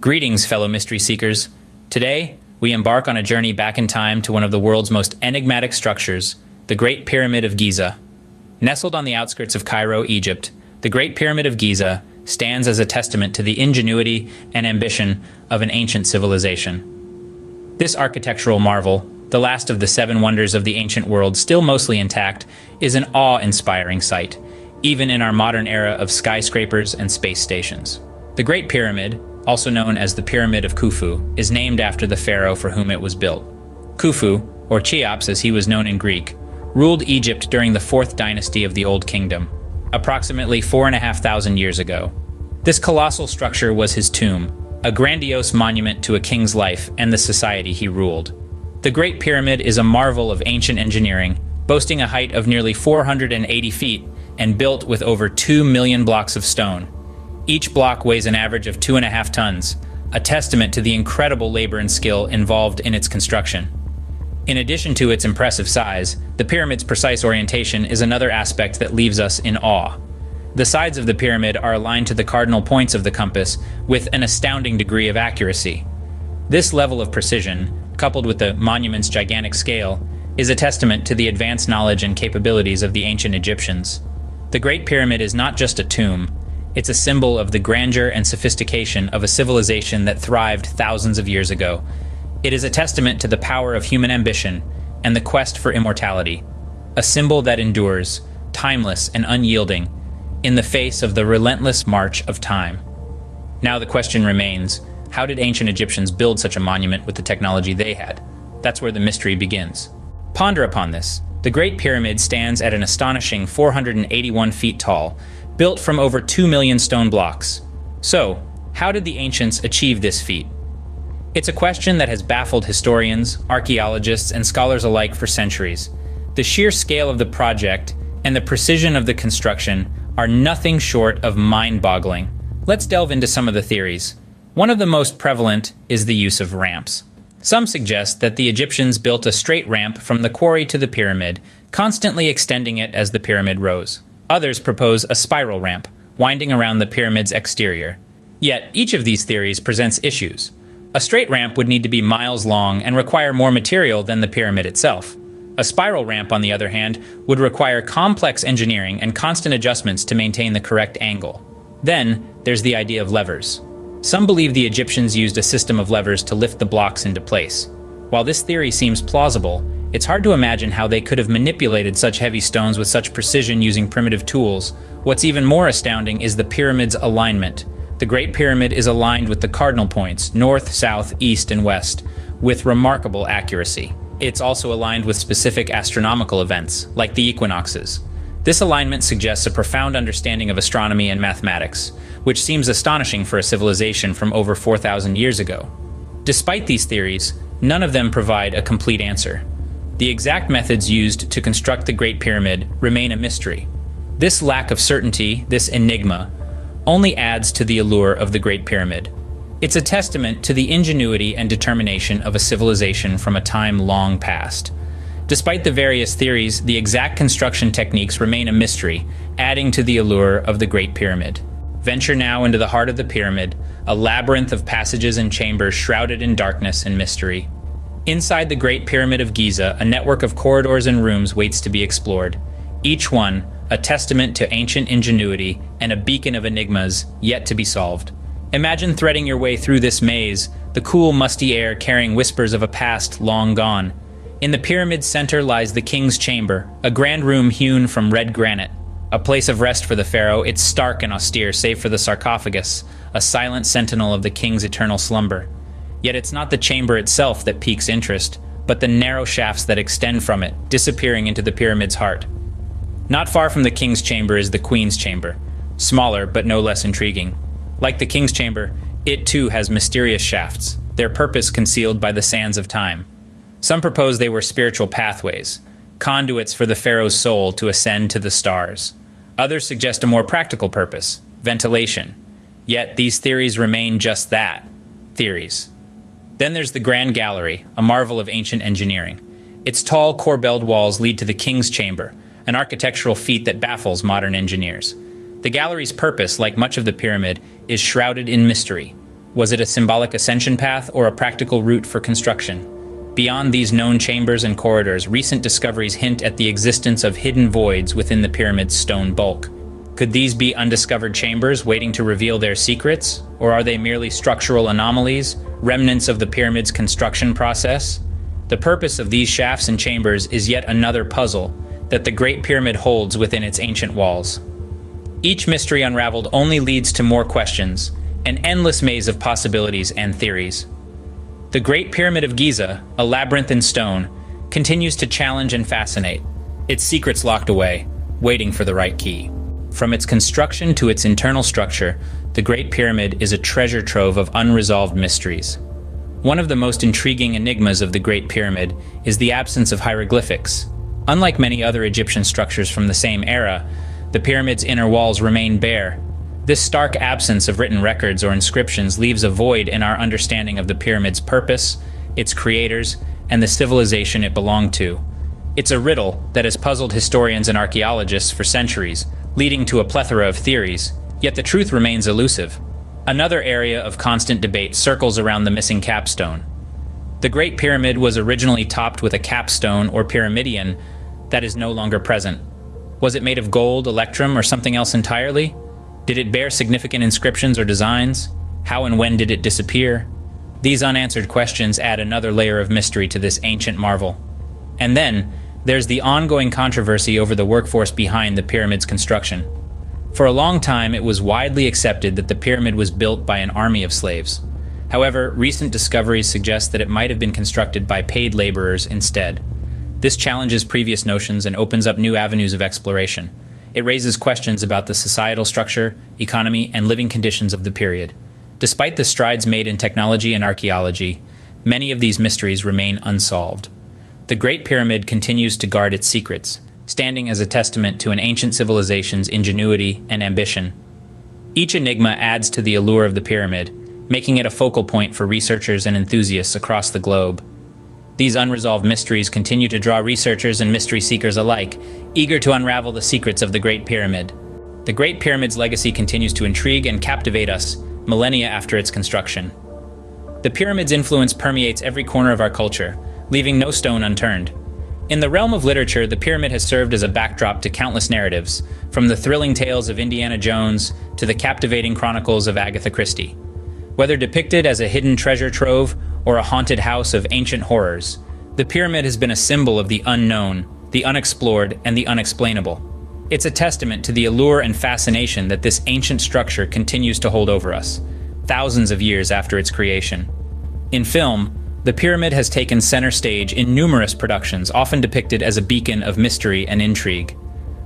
Greetings, fellow mystery seekers. Today, we embark on a journey back in time to one of the world's most enigmatic structures, the Great Pyramid of Giza. Nestled on the outskirts of Cairo, Egypt, the Great Pyramid of Giza stands as a testament to the ingenuity and ambition of an ancient civilization. This architectural marvel, the last of the seven wonders of the ancient world still mostly intact, is an awe-inspiring sight, even in our modern era of skyscrapers and space stations. The Great Pyramid, also known as the Pyramid of Khufu, is named after the pharaoh for whom it was built. Khufu, or Cheops as he was known in Greek, ruled Egypt during the fourth dynasty of the Old Kingdom, approximately four and a half thousand years ago. This colossal structure was his tomb, a grandiose monument to a king's life and the society he ruled. The Great Pyramid is a marvel of ancient engineering, boasting a height of nearly 480 feet and built with over 2 million blocks of stone. Each block weighs an average of two and a half tons, a testament to the incredible labor and skill involved in its construction. In addition to its impressive size, the pyramid's precise orientation is another aspect that leaves us in awe. The sides of the pyramid are aligned to the cardinal points of the compass with an astounding degree of accuracy. This level of precision, coupled with the monument's gigantic scale, is a testament to the advanced knowledge and capabilities of the ancient Egyptians. The Great Pyramid is not just a tomb, it's a symbol of the grandeur and sophistication of a civilization that thrived thousands of years ago. It is a testament to the power of human ambition and the quest for immortality, a symbol that endures, timeless and unyielding, in the face of the relentless march of time. Now the question remains, how did ancient Egyptians build such a monument with the technology they had? That's where the mystery begins. Ponder upon this. The Great Pyramid stands at an astonishing 481 feet tall, built from over 2 million stone blocks. So, how did the ancients achieve this feat? It's a question that has baffled historians, archaeologists, and scholars alike for centuries. The sheer scale of the project and the precision of the construction are nothing short of mind-boggling. Let's delve into some of the theories. One of the most prevalent is the use of ramps. Some suggest that the Egyptians built a straight ramp from the quarry to the pyramid, constantly extending it as the pyramid rose. Others propose a spiral ramp, winding around the pyramid's exterior. Yet, each of these theories presents issues. A straight ramp would need to be miles long and require more material than the pyramid itself. A spiral ramp, on the other hand, would require complex engineering and constant adjustments to maintain the correct angle. Then, there's the idea of levers. Some believe the Egyptians used a system of levers to lift the blocks into place. While this theory seems plausible, it's hard to imagine how they could have manipulated such heavy stones with such precision using primitive tools. What's even more astounding is the pyramid's alignment. The Great Pyramid is aligned with the cardinal points, north, south, east, and west, with remarkable accuracy. It's also aligned with specific astronomical events, like the equinoxes. This alignment suggests a profound understanding of astronomy and mathematics, which seems astonishing for a civilization from over 4,000 years ago. Despite these theories, none of them provide a complete answer. The exact methods used to construct the Great Pyramid remain a mystery. This lack of certainty, this enigma, only adds to the allure of the Great Pyramid. It's a testament to the ingenuity and determination of a civilization from a time long past. Despite the various theories, the exact construction techniques remain a mystery, adding to the allure of the Great Pyramid. Venture now into the heart of the pyramid, a labyrinth of passages and chambers shrouded in darkness and mystery. Inside the Great Pyramid of Giza, a network of corridors and rooms waits to be explored. Each one, a testament to ancient ingenuity and a beacon of enigmas yet to be solved. Imagine threading your way through this maze, the cool, musty air carrying whispers of a past long gone. In the pyramid's center lies the king's chamber, a grand room hewn from red granite. A place of rest for the pharaoh, it's stark and austere save for the sarcophagus, a silent sentinel of the king's eternal slumber. Yet it's not the chamber itself that piques interest, but the narrow shafts that extend from it, disappearing into the pyramid's heart. Not far from the king's chamber is the queen's chamber, smaller but no less intriguing. Like the king's chamber, it too has mysterious shafts, their purpose concealed by the sands of time. Some propose they were spiritual pathways, conduits for the pharaoh's soul to ascend to the stars. Others suggest a more practical purpose, ventilation. Yet these theories remain just that, theories. Then there's the Grand Gallery, a marvel of ancient engineering. Its tall, corbelled walls lead to the King's Chamber, an architectural feat that baffles modern engineers. The gallery's purpose, like much of the pyramid, is shrouded in mystery. Was it a symbolic ascension path or a practical route for construction? Beyond these known chambers and corridors, recent discoveries hint at the existence of hidden voids within the pyramid's stone bulk. Could these be undiscovered chambers waiting to reveal their secrets? Or are they merely structural anomalies, remnants of the pyramid's construction process? The purpose of these shafts and chambers is yet another puzzle that the Great Pyramid holds within its ancient walls. Each mystery unraveled only leads to more questions, an endless maze of possibilities and theories. The Great Pyramid of Giza, a labyrinth in stone, continues to challenge and fascinate, its secrets locked away, waiting for the right key. From its construction to its internal structure, the Great Pyramid is a treasure trove of unresolved mysteries. One of the most intriguing enigmas of the Great Pyramid is the absence of hieroglyphics. Unlike many other Egyptian structures from the same era, the pyramid's inner walls remain bare, this stark absence of written records or inscriptions leaves a void in our understanding of the pyramid's purpose, its creators, and the civilization it belonged to. It's a riddle that has puzzled historians and archaeologists for centuries, leading to a plethora of theories, yet the truth remains elusive. Another area of constant debate circles around the missing capstone. The Great Pyramid was originally topped with a capstone or pyramidion that is no longer present. Was it made of gold, electrum, or something else entirely? Did it bear significant inscriptions or designs? How and when did it disappear? These unanswered questions add another layer of mystery to this ancient marvel. And then, there's the ongoing controversy over the workforce behind the pyramid's construction. For a long time, it was widely accepted that the pyramid was built by an army of slaves. However, recent discoveries suggest that it might have been constructed by paid laborers instead. This challenges previous notions and opens up new avenues of exploration. It raises questions about the societal structure, economy, and living conditions of the period. Despite the strides made in technology and archaeology, many of these mysteries remain unsolved. The Great Pyramid continues to guard its secrets, standing as a testament to an ancient civilization's ingenuity and ambition. Each enigma adds to the allure of the pyramid, making it a focal point for researchers and enthusiasts across the globe. These unresolved mysteries continue to draw researchers and mystery seekers alike, eager to unravel the secrets of the Great Pyramid. The Great Pyramid's legacy continues to intrigue and captivate us millennia after its construction. The pyramid's influence permeates every corner of our culture, leaving no stone unturned. In the realm of literature, the pyramid has served as a backdrop to countless narratives, from the thrilling tales of Indiana Jones to the captivating chronicles of Agatha Christie. Whether depicted as a hidden treasure trove or a haunted house of ancient horrors, the pyramid has been a symbol of the unknown, the unexplored, and the unexplainable. It's a testament to the allure and fascination that this ancient structure continues to hold over us, thousands of years after its creation. In film, the pyramid has taken center stage in numerous productions, often depicted as a beacon of mystery and intrigue.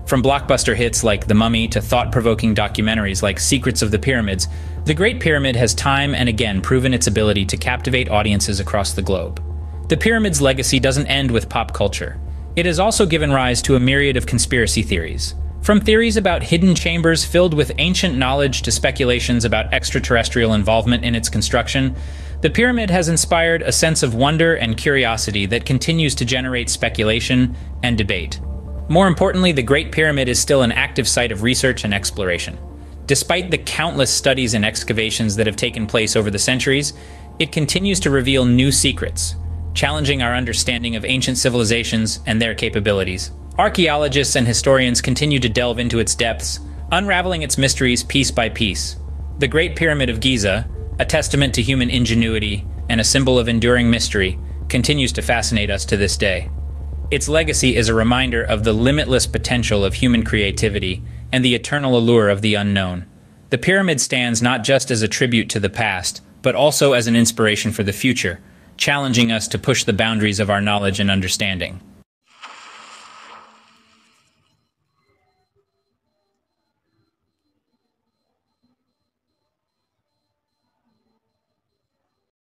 From blockbuster hits like The Mummy to thought provoking documentaries like Secrets of the Pyramids, the Great Pyramid has time and again proven its ability to captivate audiences across the globe. The pyramid's legacy doesn't end with pop culture. It has also given rise to a myriad of conspiracy theories. From theories about hidden chambers filled with ancient knowledge to speculations about extraterrestrial involvement in its construction, the pyramid has inspired a sense of wonder and curiosity that continues to generate speculation and debate. More importantly, the Great Pyramid is still an active site of research and exploration. Despite the countless studies and excavations that have taken place over the centuries, it continues to reveal new secrets, challenging our understanding of ancient civilizations and their capabilities. Archaeologists and historians continue to delve into its depths, unraveling its mysteries piece by piece. The Great Pyramid of Giza, a testament to human ingenuity and a symbol of enduring mystery, continues to fascinate us to this day. Its legacy is a reminder of the limitless potential of human creativity and the eternal allure of the unknown. The pyramid stands not just as a tribute to the past, but also as an inspiration for the future, challenging us to push the boundaries of our knowledge and understanding.